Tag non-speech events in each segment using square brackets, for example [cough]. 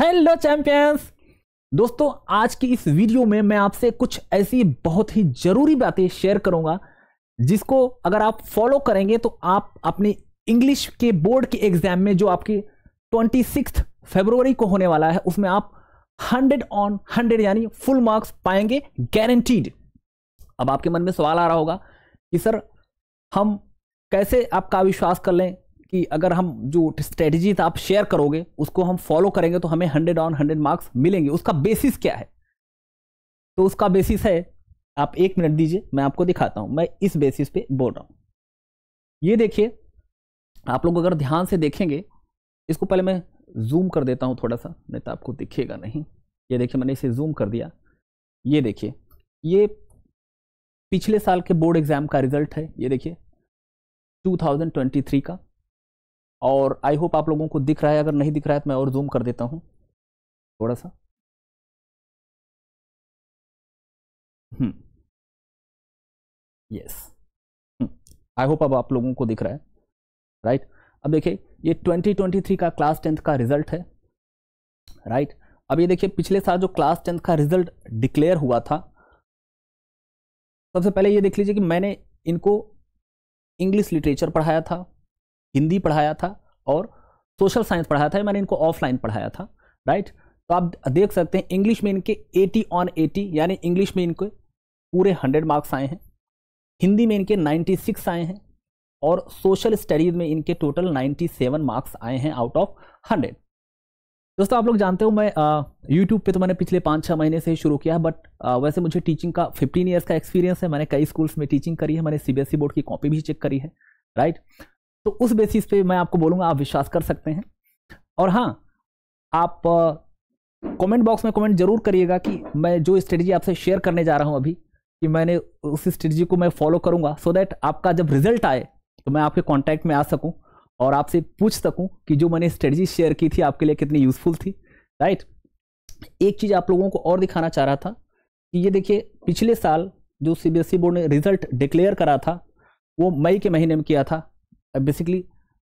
Hello champions दोस्तों, आज की इस वीडियो में मैं आपसे कुछ ऐसी बहुत ही ज़रूरी बातें शेयर करूँगा, जिसको अगर आप फॉलो करेंगे तो आप अपनी इंग्लिश के बोर्ड के एग्ज़ाम में जो आपकी ट्वेंटी सिक्स फेब्रुवरी को होने वाला है, उसमें आप हंड्रेड ऑन हंड्रेड यानी फुल मार्क्स पाएँगे गारंटीड अब आपके मन में सवाल आ रहा होगा कि, सर, हम कैसे आपका विश्वास कर लें? कि अगर हम जो स्ट्रेटजी आप शेयर करोगे, उसको हम फॉलो करेंगे तो हमें हंड्रेड ऑन हंड्रेड मार्क्स मिलेंगे। उसका बेसिस क्या है? तो उसका बेसिस है, आप एक मिनट दीजिए, मैं आपको दिखाता हूँ। मैं इस बेसिस पे बोल रहा हूँ। ये देखिए, आप लोग अगर ध्यान से देखेंगे, इसको पहले मैं जूम कर देता हूँ थोड़ा सा, नहीं तो आपको दिखेगा नहीं। ये देखिए, मैंने इसे जूम कर दिया। ये देखिए, ये पिछले साल के बोर्ड एग्ज़ाम का रिज़ल्ट है। ये देखिए 2023 का। और आई होप आप लोगों को दिख रहा है, अगर नहीं दिख रहा है तो मैं और जूम कर देता हूँ। थोड़ा सा। यस आई होप अब आप लोगों को दिख रहा है। Right right? अब देखिए, ये 2023 का क्लास टेंथ का रिज़ल्ट है। Right right? अब ये देखिए, पिछले साल जो क्लास टेंथ का रिज़ल्ट डिक्लेयर हुआ था, सबसे पहले ये देख लीजिए कि मैंने इनको इंग्लिश लिटरेचर पढ़ाया था। हिंदी पढ़ाया था और सोशल साइंस पढ़ाया था, मैंने इनको ऑफलाइन पढ़ाया था राइट तो आप देख सकते हैं, इंग्लिश में इनके 80 ऑन 80 यानी इंग्लिश में इनके पूरे 100 मार्क्स आए हैं, हिंदी में इनके 96 आए हैं, और सोशल स्टडीज़ में इनके टोटल 97 मार्क्स आए हैं आउट ऑफ़ 100 दोस्तों, आप लोग जानते हो, मैं यूट्यूब पे तो मैंने पिछले पाँच छः महीने से ही शुरू किया है बट वैसे मुझे टीचिंग का 15 इयर्स का एक्सपीरियंस है, मैंने कई स्कूल्स में टीचिंग करी है, मैंने सीबीएसई बोर्ड की कॉपी भी चेक करी है राइट तो उस बेसिस पे मैं आपको बोलूँगा, आप विश्वास कर सकते हैं। और हाँ आप कमेंट बॉक्स में कमेंट ज़रूर करिएगा कि मैं जो स्ट्रेटजी आपसे शेयर करने जा रहा हूँ अभी, कि मैंने उस स्ट्रेटजी को मैं फॉलो करूँगा सो दैट आपका जब रिज़ल्ट आए तो मैं आपके कॉन्टैक्ट में आ सकूँ और आपसे पूछ सकूँ कि जो मैंने स्ट्रेटजी शेयर की थी आपके लिए कितनी यूज़फुल थी राइट एक चीज़ आप लोगों को और दिखाना चाह रहा था कि ये देखिए, पिछले साल जो सीबीएसई बोर्ड ने रिज़ल्ट डिक्लेयर करा था, वो मई के महीने में किया था बेसिकली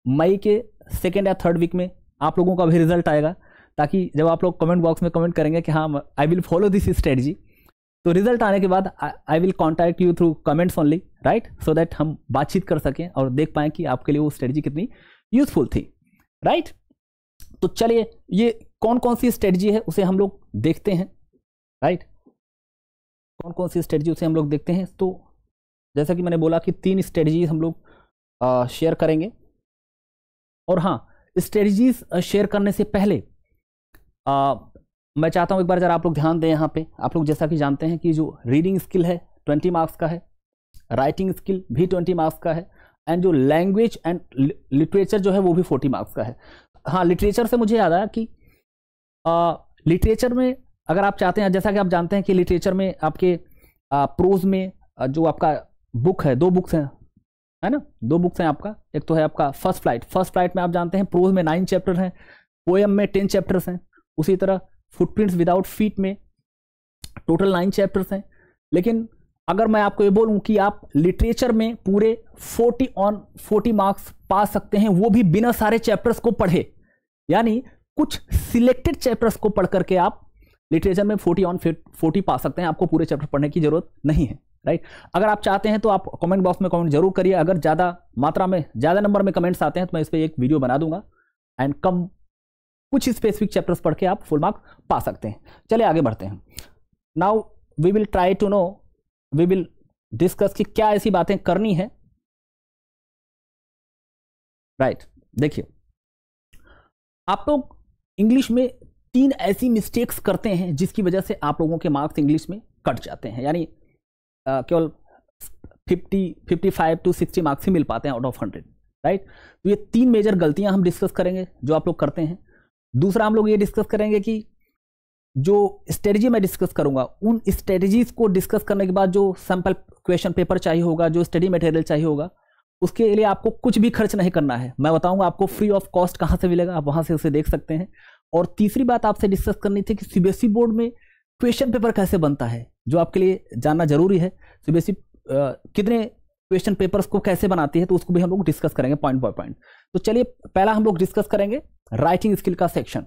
मई के सेकेंड या थर्ड वीक में आप लोगों का भी रिज़ल्ट आएगा, ताकि जब आप लोग कमेंट बॉक्स में कमेंट करेंगे कि हाँ I will follow this strategy तो रिज़ल्ट आने के बाद I will contact you through comments only right so that हम बातचीत कर सकें और देख पाएँ कि आपके लिए वो स्ट्रेटजी कितनी यूजफुल थी राइट right? तो चलिए, ये कौन कौन सी स्ट्रेटजी है उसे हम लोग देखते हैं राइट right? कौन कौन सी स्ट्रेटजी उसे हम लोग देखते हैं तो जैसा कि मैंने बोला कि तीन स्ट्रेटजी हम लोग शेयर करेंगे। और हाँ स्ट्रेटजीज शेयर करने से पहले आ, मैं चाहता हूँ एक बार जरा आप लोग ध्यान दें यहाँ पे। आप लोग जैसा कि जानते हैं कि जो रीडिंग स्किल है ट्वेंटी मार्क्स का है। राइटिंग स्किल भी ट्वेंटी मार्क्स का है। एंड जो लैंग्वेज एंड लिटरेचर जो है वो भी फोर्टी मार्क्स का है। हाँ लिटरेचर से मुझे याद आया कि लिटरेचर में अगर आप चाहते हैं जैसा कि आप जानते हैं कि लिटरेचर में आपके प्रोज में जो आपका बुक है दो बुक्स हैं। है ना? दो बुक्स हैं आपका। एक तो है आपका फ़र्स्ट फ़्लाइट फ़र्स्ट फ़्लाइट में आप जानते हैं प्रोज में नाइन चैप्टर हैं पोएम में टेन चैप्टर्स हैं। उसी तरह फुटप्रिंट्स विदाउट फीट में टोटल नाइन चैप्टर्स हैं। लेकिन अगर मैं आपको ये बोलूँ कि आप लिटरेचर में पूरे 40 ऑन 40 मार्क्स पा सकते हैं, वो भी बिना सारे चैप्टर्स को पढ़े। यानी कुछ सिलेक्टेड चैप्टर्स को पढ़ करके आप लिटरेचर में 40 ऑन 40 पा सकते हैं। आपको पूरे चैप्टर पढ़ने की ज़रूरत नहीं है। राइट? अगर आप चाहते हैं तो आप कमेंट बॉक्स में कमेंट ज़रूर करिए। अगर ज़्यादा मात्रा में ज़्यादा नंबर में कमेंट्स आते हैं तो मैं इस पर एक वीडियो बना दूँगा। एंड कम कुछ स्पेसिफिक चैप्टर्स पढ़ के आप फुल मार्क पा सकते हैं। चलिए आगे बढ़ते हैं। Now we will try to know we will discuss कि क्या ऐसी बातें करनी है। राइट right, देखिए। आप लोग इंग्लिश में तीन ऐसी मिस्टेक्स करते हैं जिसकी वजह से आप लोगों के मार्क्स इंग्लिश में कट जाते हैं। यानी केवल fifty fifty five to sixty marks ही मिल पाते हैं आउट ऑफ़ हंड्रेड राइट तो ये तीन मेजर गलतियाँ हम डिस्कस करेंगे जो आप लोग करते हैं। दूसरा हम लोग ये डिस्कस करेंगे कि जो स्ट्रेटजी मैं डिस्कस करूँगा, उन स्ट्रेटजीज को डिस्कस करने के बाद जो सैंपल क्वेश्चन पेपर चाहिए होगा, जो स्टडी मटेरियल चाहिए होगा, उसके लिए आपको कुछ भी खर्च नहीं करना है। मैं बताऊँगा आपको फ्री ऑफ़ कॉस्ट कहाँ से मिलेगा, आप वहाँ से उसे देख सकते हैं। और तीसरी बात आपसे डिस्कस करनी थी कि सीबीएसई बोर्ड में क्वेश्चन पेपर कैसे बनता है। जो आपके लिए जानना ज़रूरी है। सीबीएसई कितने क्वेश्चन पेपर्स को कैसे बनाती है तो उसको भी हम लोग डिस्कस करेंगे पॉइंट बाय पॉइंट तो चलिए, पहला हम लोग डिस्कस करेंगे राइटिंग स्किल का सेक्शन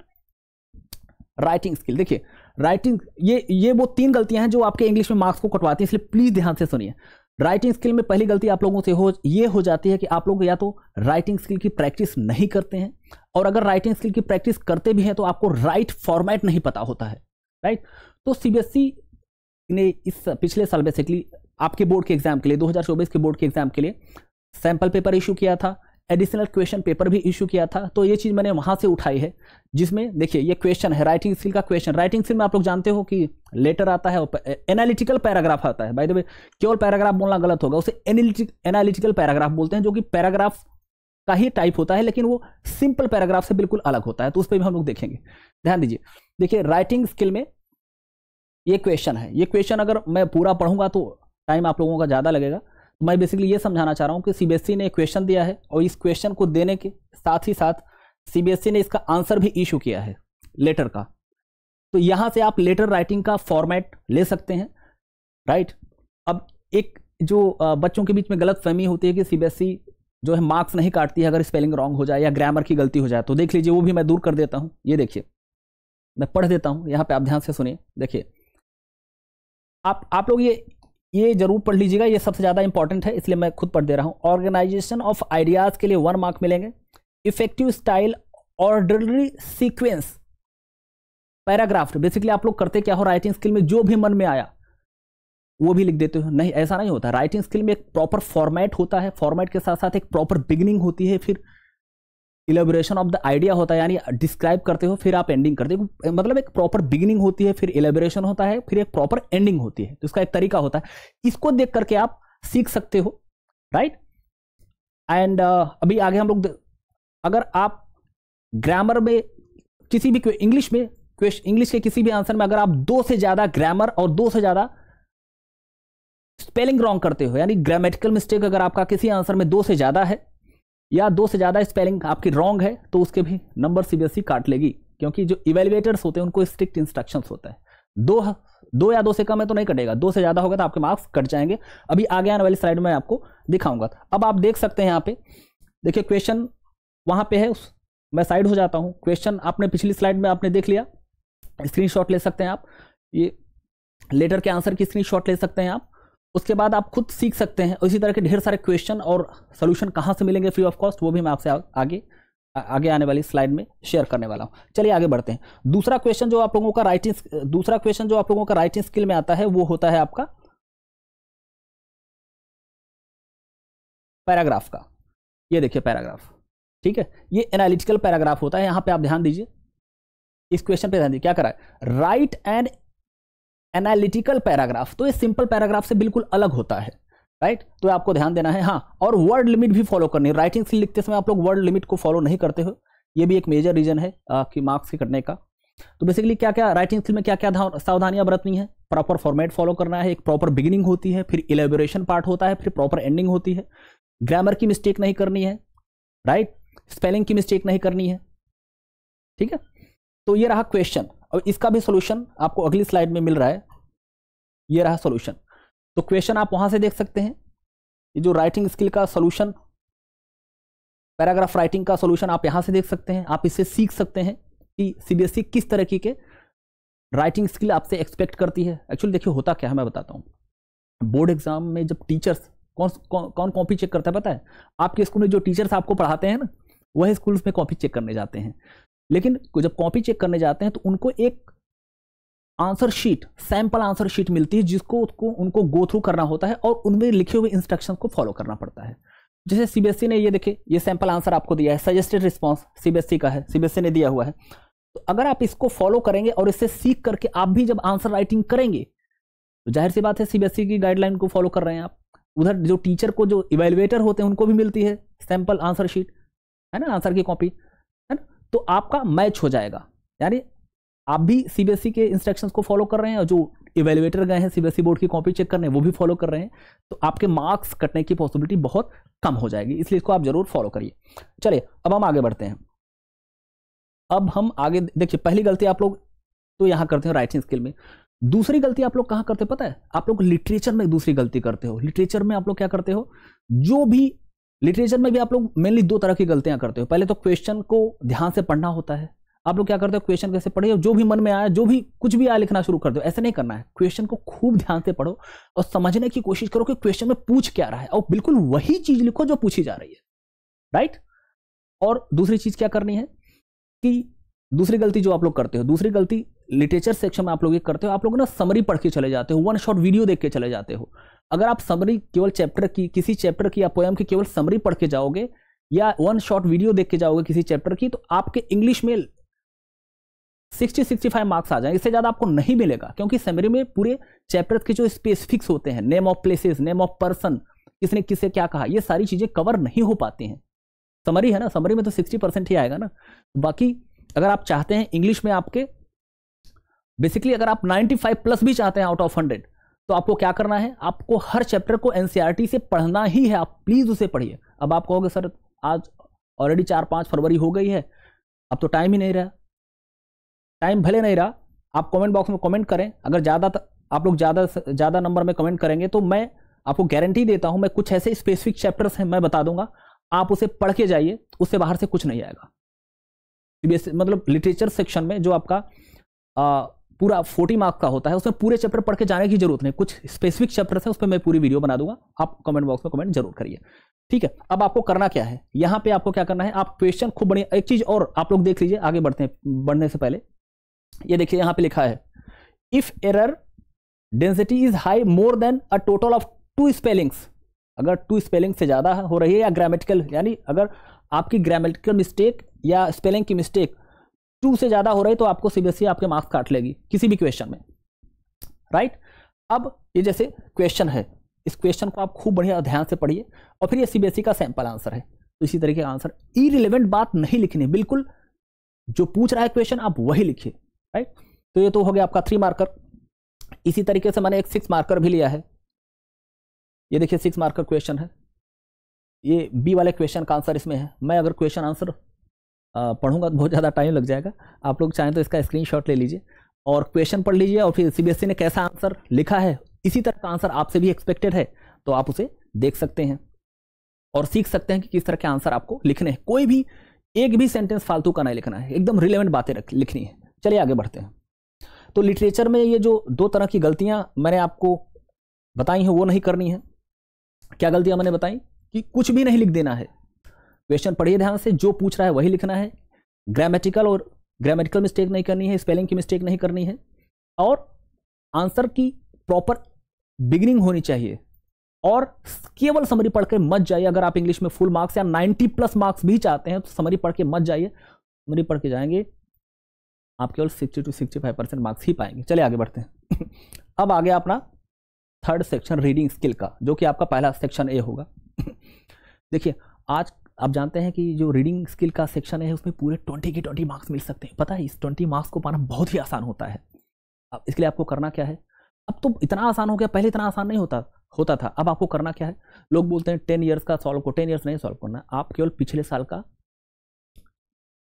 राइटिंग स्किल देखिए राइटिंग ये ये वो तीन गलतियाँ हैं जो आपके इंग्लिश में मार्क्स को कटवाती हैं, इसलिए प्लीज़ ध्यान से सुनिए। राइटिंग स्किल में पहली गलती आप लोगों से हो, ये हो जाती है कि आप लोग या तो राइटिंग स्किल की प्रैक्टिस नहीं करते हैं, और अगर राइटिंग स्किल की प्रैक्टिस करते भी हैं तो आपको राइट फॉर्मेट नहीं पता होता है राइट तो सीबीएसई ने इस पिछले साल बेसिकली आपके बोर्ड के एग्ज़ाम के लिए 2024 के बोर्ड के एग्ज़ाम के लिए सैंपल पेपर इशू किया था एडिशनल क्वेश्चन पेपर भी इशू किया था तो ये चीज़ मैंने वहाँ से उठाई है, जिसमें देखिए ये क्वेश्चन है राइटिंग स्किल का क्वेश्चन राइटिंग स्किल में आप लोग जानते हो कि लेटर आता है एनालिटिकल पैराग्राफ आता है। बाय द केवल पैराग्राफ बोलना गलत होगा? उसे एनालिटिकल पैराग्राफ बोलते हैं, जो कि पैराग्राफ का ही टाइप होता है, लेकिन वो सिंपल पैराग्राफ से बिल्कुल अलग होता है तो उस पर भी हम लोग देखेंगे। ध्यान दीजिए। देखिए राइटिंग स्किल में ये क्वेश्चन है। ये क्वेश्चन अगर मैं पूरा पढ़ूँगा तो टाइम आप लोगों का ज़्यादा लगेगा। तो मैं बेसिकली ये समझाना चाह रहा हूँ कि सीबीएसई ने क्वेश्चन दिया है और इस क्वेश्चन को देने के साथ ही साथ सीबीएसई ने इसका आंसर भी इशू किया है लेटर का। तो यहाँ से आप लेटर राइटिंग का फॉर्मेट ले सकते हैं राइट अब एक जो बच्चों के बीच में गलत फहमी होती है कि सीबीएसई जो है मार्क्स नहीं काटती है, अगर स्पेलिंग रॉन्ग हो जाए या ग्रामर की गलती हो जाए तो देख लीजिए, वो भी मैं दूर कर देता हूँ। ये देखिए, मैं पढ़ देता हूँ, यहाँ पे आप ध्यान से सुनिए। देखिए आप आप लोग ये ये ज़रूर पढ़ लीजिएगा, ये सबसे ज़्यादा इंपॉर्टेंट है, इसलिए मैं खुद पढ़ दे रहा हूँ। ऑर्गेनाइजेशन ऑफ़ आइडियाज़ के लिए वन मार्क मिलेंगे। Effective style orderly sequence paragraph basically आप लोग करते क्या हो राइटिंग स्किल में जो भी मन में आया, वो भी लिख देते हो। नहीं, ऐसा नहीं होता। राइटिंग स्किल में एक प्रॉपर फॉर्मेट होता है। फॉर्मेट के साथ साथ एक प्रॉपर बिगनिंग होती है, फिर इलेबोरेशन ऑफ़ द आइडिया होता है यानी डिस्क्राइब करते हो फिर आप एंडिंग करते हो। मतलब एक प्रॉपर बिगिनिंग होती है फिर इलेबोरेशन होता है फिर एक प्रॉपर एंडिंग होती है। तो इसका एक तरीका होता है। इसको देख करके आप सीख सकते हो राइट एंड uh, अभी आगे हम लोग अगर आप ग्रामर में किसी भी इंग्लिश में क्वेश्चन इंग्लिश के किसी भी आंसर में अगर आप दो से ज़्यादा ग्रामर और दो से ज़्यादा स्पेलिंग रॉन्ग करते हो यानी ग्रामेटिकल मिस्टेक अगर आपका किसी आंसर में दो से ज़्यादा है या दो से ज़्यादा स्पेलिंग आपकी रॉन्ग है तो उसके भी नंबर सीबीएसई काट लेगी, क्योंकि जो इवेल्युएटर्स होते हैं, उनको स्ट्रिक्ट इंस्ट्रक्शंस होता है। दो दो या दो से कम है तो नहीं कटेगा। दो से ज़्यादा होगा तो आपके मार्क्स कट जाएँगे। अभी आगे आने वाली स्लाइड में आपको दिखाऊँगा। अब आप देख सकते हैं यहाँ पे, देखिए क्वेश्चन वहाँ पे है, उस, मैं साइड हो जाता हूँ। क्वेश्चन आपने पिछली स्लाइड में आपने देख लिया। स्क्रीनशॉट ले सकते हैं आप। ये लेटर के आंसर की स्क्रीनशॉट ले सकते हैं आप। उसके बाद आप खुद सीख सकते हैं। इसी तरह के ढेर सारे क्वेश्चन और सोल्यूशन कहाँ से मिलेंगे फ्री ऑफ़ कॉस्ट वो भी मैं आपसे आगे आगे आने वाली स्लाइड में शेयर करने वाला हूँ। चलिए आगे बढ़ते हैं। दूसरा क्वेश्चन जो आप लोगों का राइटिंग दूसरा क्वेश्चन जो आप लोगों का राइटिंग स्किल में आता है, वो होता है आपका पैराग्राफ का। ये देखिए पैराग्राफ ठीक है? ये एनालिटिकल पैराग्राफ होता है। यहाँ पे आप ध्यान दीजिए। इस क्वेश्चन पे ध्यान दीजिए। क्या करा है? राइट एंड एनालिटिकल पैराग्राफ तो ये सिंपल पैराग्राफ से बिल्कुल अलग होता है राइट तो आपको ध्यान देना है। हाँ और वर्ड लिमिट भी फॉलो करनी है। राइटिंग स्किल लिखते समय आप लोग वर्ड लिमिट को फॉलो नहीं करते हो। ये भी एक मेजर रीजन है कि मार्क्स के कटने का। तो बेसिकली क्या क्या राइटिंग स्किल में क्या क्या सावधानियाँ बरतनी है? प्रॉपर फॉर्मेट फॉलो करना है, एक प्रॉपर बिगिनिंग होती है, फिर इलेबोरेशन पार्ट होता है, फिर प्रॉपर एंडिंग होती है। ग्रामर की मिस्टेक नहीं करनी है राइट right? स्पेलिंग की मिस्टेक नहीं करनी है, ठीक है? तो ये रहा क्वेश्चन और इसका भी सोल्यूशन आपको अगली स्लाइड में मिल रहा है। ये रहा सोल्यूशन तो क्वेश्चन आप वहाँ से देख सकते हैं। ये जो राइटिंग स्किल का सोल्यूशन पैराग्राफ राइटिंग का सोल्यूशन आप यहाँ से देख सकते हैं। आप इससे सीख सकते हैं कि सीबीएसई किस तरह के राइटिंग स्किल आपसे एक्सपेक्ट करती है। एक्चुअली देखिए होता क्या है, मैं बताता हूँ। बोर्ड एग्ज़ाम में जब टीचर्स कौन कौन कॉपी चेक करता है पता है? आपके स्कूल में जो टीचर्स आपको पढ़ाते हैं ना, वह स्कूल्स में कॉपी चेक करने जाते हैं। लेकिन जब कॉपी चेक करने जाते हैं तो उनको एक answer sheet sample answer sheet मिलती है जिसको उसको, उनको गो थ्रू करना होता है और उनमें लिखे हुए इंस्ट्रक्शन को फॉलो करना पड़ता है। जैसे सीबीएसई ने ये देखे, ये सैंपल आंसर आपको दिया है सजेस्टेड रिस्पॉन्स सीबीएसई का है सीबीएसई ने दिया हुआ है। तो अगर आप इसको फॉलो करेंगे और इससे सीख करके आप भी जब आंसर राइटिंग करेंगे तो ज़ाहिर सी बात है सीबीएसई की गाइडलाइन को फॉलो कर रहे हैं आप। उधर जो टीचर को जो इवेलुएटर होते हैं, उनको भी मिलती है सैंपल आंसर शीट है ना आंसर की कॉपी तो आपका मैच हो जाएगा। यानी आप भी सीबीएसई के इंस्ट्रक्शंस को फॉलो कर रहे हैं और जो इवेल्युएटर गए हैं सीबीएसई बोर्ड की कॉपी चेक करने, वो भी फॉलो कर रहे हैं तो आपके मार्क्स कटने की पॉसिबिलिटी बहुत कम हो जाएगी। इसलिए इसको आप ज़रूर फॉलो करिए। चलिए, अब हम आगे बढ़ते हैं। अब हम आगे देखिए, पहली गलती आप लोग तो यहाँ करते हैं राइटिंग स्किल में। दूसरी गलती आप लोग कहाँ करते पता है? आप लोग लिटरेचर में दूसरी गलती करते हो। लिटरेचर में आप लोग क्या करते हो? जो भी लिटरेचर में भी आप लोग मेनली दो तरह की गलतियाँ करते हो। पहले तो क्वेश्चन को ध्यान से पढ़ना होता है। आप लोग क्या करते हो? क्वेश्चन कैसे पढ़े जो भी मन में आया, जो भी कुछ भी आया लिखना शुरू कर दो। ऐसे नहीं करना है। क्वेश्चन को खूब ध्यान से पढ़ो और समझने की कोशिश करो कि क्वेश्चन में पूछ क्या रहा है। और बिल्कुल वही चीज़ लिखो जो पूछी जा रही है। राइट और दूसरी चीज़ क्या करनी है कि दूसरी गलती जो आप लोग करते हो, दूसरी गलती लिटरेचर सेक्शन में आप लोग ये करते हो। आप लोग ना समरी पढ़ के चले जाते हो वन शॉट वीडियो देख के चले जाते हो। अगर आप समरी केवल चैप्टर की, किसी चैप्टर की या पोएम की केवल समरी पढ़ के जाओगे, या वन शॉट वीडियो देख के जाओगे किसी चैप्टर की तो आपके इंग्लिश में सिक्सटी सिक्सटी फाइव मार्क्स आ जाएँगे। इससे ज़्यादा आपको नहीं मिलेगा, क्योंकि समरी में पूरे चैप्टर के जो स्पेसिफिक्स होते हैं name of places name of person किसने किससे क्या कहा, ये सारी चीज़ें कवर नहीं हो पाती हैं। समरी है ना? समरी में तो सिक्सटी परसेंट ही आएगा ना। बाकी अगर आप चाहते हैं इंग्लिश में आपके बेसिकली अगर आप 95 प्लस भी चाहते हैं आउट ऑफ़ हंड्रेड तो आपको क्या करना है? आपको हर चैप्टर को एनसीईआरटी से पढ़ना ही है। आप प्लीज़ उसे पढ़िए। अब आप कहोगे सर आज ऑलरेडी चार पाँच फरवरी हो गई है। अब तो टाइम ही नहीं रहा। टाइम भले नहीं रहा आप कमेंट बॉक्स में कमेंट करें। अगर ज़्यादा आप लोग ज़्यादा ज़्यादा नंबर में कमेंट करेंगे तो मैं आपको गारंटी देता हूँ मैं कुछ ऐसे स्पेसिफिक चैप्टर्स हैं मैं बता दूँगा। आप उसे पढ़ के जाइए उससे बाहर से कुछ नहीं आएगा। मतलब लिटरेचर सेक्शन में जो आपका आ, पूरा फोर्टी मार्क का होता है, उसमें पूरे चैप्टर पढ़ के जाने की ज़रूरत नहीं। कुछ स्पेसिफिक चैप्टर है उस पर मैं पूरी वीडियो बना दूँगा। आप कमेंट बॉक्स में कमेंट ज़रूर करिए। ठीक है, अब आपको करना क्या है? यहाँ पे आपको क्या करना है? आप क्वेश्चन खूब बढ़िया, एक चीज़ और आप लोग देख लीजिए, आगे बढ़ते हैं, बढ़ने से पहले। ये देखिए, यहाँ पे लिखा है if error density is high more than a total of two spellings अगर टू स्पेलिंग से ज़्यादा हो रही है या ग्रामेटिकल यानी अगर आपकी ग्रामेटिकल मिस्टेक या स्पेलिंग की मिस्टेक टू से ज़्यादा हो रही तो आपको सीबीएसई आपके मार्क्स काट लेगी, किसी भी क्वेश्चन में। राइट अब ये जैसे क्वेश्चन है, इस क्वेश्चन को आप खूब बढ़िया ध्यान से पढ़िए और फिर ये सीबीएसई का सैंपल आंसर है। तो इसी तरीके का आंसर इरिलेवेंट बात नहीं लिखनी, बिल्कुल जो पूछ रहा है क्वेश्चन आप वही लिखिए। राइट तो ये तो हो गया आपका थ्री मार्कर इसी तरीके से मैंने एक सिक्स मार्कर भी लिया है। ये देखिए सिक्स मार्कर क्वेश्चन है। ये बी वाले क्वेश्चन का आंसर इसमें है। मैं अगर क्वेश्चन आंसर पढ़ूँगा तो बहुत ज़्यादा टाइम लग जाएगा। आप लोग चाहें तो इसका स्क्रीनशॉट ले लीजिए और क्वेश्चन पढ़ लीजिए और फिर सीबीएसई ने कैसा आंसर लिखा है, इसी तरह का आंसर आपसे भी एक्सपेक्टेड है तो आप उसे देख सकते हैं और सीख सकते हैं कि किस तरह के आंसर आपको लिखने हैं। कोई भी, एक भी सेंटेंस फालतू का नहीं लिखना है, एकदम रिलेवेंट बातें लिखनी है। चलिए आगे बढ़ते हैं। तो लिटरेचर में ये जो दो तरह की गलतियाँ मैंने आपको बताई हैं, वो नहीं करनी है। क्या गलतियाँ मैंने बताई? कि कुछ भी नहीं लिख देना है। क्वेश्चन पढ़िए ध्यान से, जो पूछ रहा है वही लिखना है। ग्रामेटिकल और ग्रामेटिकल मिस्टेक नहीं करनी है स्पेलिंग की मिस्टेक नहीं करनी है। और आंसर की प्रॉपर बिगिनिंग होनी चाहिए। और केवल समरी पढ़ के मत जाइए। अगर आप इंग्लिश में फुल मार्क्स या 90 प्लस मार्क्स भी चाहते हैं तो समरी पढ़ के मत जाइए। समरी पढ़ के जाएँगे, आप केवल 60 टू 65 परसेंट मार्क्स ही पाएँगे। चलिए आगे बढ़ते हैं। [laughs] अब आ गया अपना थर्ड सेक्शन रीडिंग स्किल का, जो कि आपका पहला सेक्शन ए होगा। [laughs] देखिए, आज आप जानते हैं कि जो रीडिंग स्किल का सेक्शन है, उसमें पूरे ट्वेंटी के ट्वेंटी मार्क्स मिल सकते हैं। पता है, इस ट्वेंटी मार्क्स को पाना बहुत ही आसान होता है। अब इसके लिए आपको करना क्या है? अब तो इतना आसान हो गया, पहले इतना आसान नहीं होता होता था। अब आपको करना क्या है? लोग बोलते हैं टेन ईयर्स का सॉल्व को टेन ईयर्स नहीं सॉल्व करना। आप केवल पिछले साल का,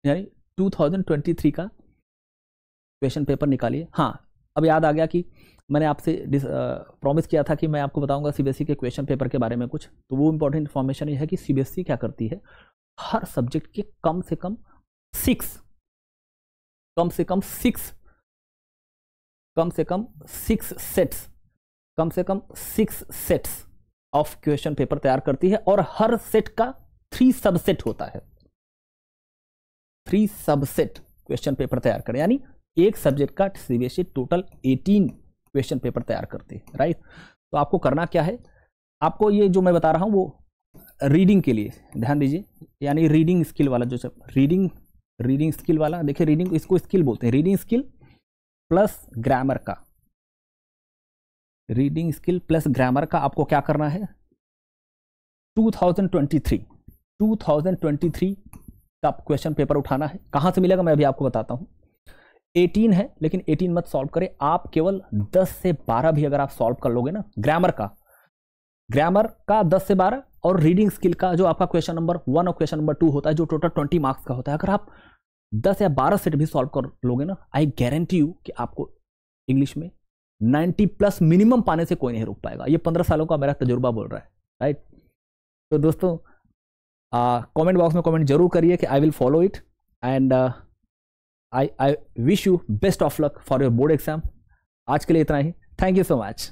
यानी 2023 का क्वेश्चन पेपर निकालिए। हाँ अब याद आ गया कि मैंने आपसे प्रॉमिस किया था कि मैं आपको बताऊँगा सीबीएसई के क्वेश्चन पेपर के बारे में कुछ। तो वो इंपॉर्टेंट इन्फॉर्मेशन ये है कि सीबीएसई क्या करती है? हर सब्जेक्ट के कम से कम सिक्स कम से कम सिक्स कम से कम सिक्स सेट्स कम से कम six sets of question paper तैयार करती है और हर सेट का थ्री सबसेट होता है। थ्री सबसेट क्वेश्चन पेपर तैयार करें। यानी एक सब्जेक्ट का सीबीएसई टोटल 18 क्वेश्चन पेपर तैयार करते हैं राइट तो आपको करना क्या है? आपको ये जो मैं बता रहा हूँ, वो रीडिंग के लिए, ध्यान दीजिए, यानी रीडिंग स्किल वाला जो सब रीडिंग रीडिंग स्किल वाला, देखिए रीडिंग इसको स्किल बोलते हैं रीडिंग स्किल प्लस ग्रामर का। रीडिंग स्किल प्लस ग्रामर का आपको क्या करना है? 2023 2023 का क्वेश्चन पेपर उठाना है। कहाँ से मिलेगा मैं अभी आपको बताता हूँ। 18 है, लेकिन 18 मत सॉल्व करें। आप केवल 10 से 12 भी अगर आप सॉल्व कर लोगे ना, ग्रामर का। ग्रामर का 10 से 12 और रीडिंग स्किल का जो आपका क्वेश्चन नंबर वन और क्वेश्चन नंबर टू होता है, जो टोटल 20 मार्क्स का होता है। अगर आप 10 या 12 सेट भी सॉल्व कर लोगे ना, आई गारंटी यू कि आपको इंग्लिश में 90 प्लस मिनिमम पाने से कोई नहीं रोक पाएगा। ये पंद्रह सालों का मेरा तजुर्बा बोल रहा है राइट तो दोस्तों कमेंट बॉक्स में कमेंट ज़रूर करिए कि I will follow it and I I wish you best of luck for your board exam आज के लिए इतना ही. Thank you so much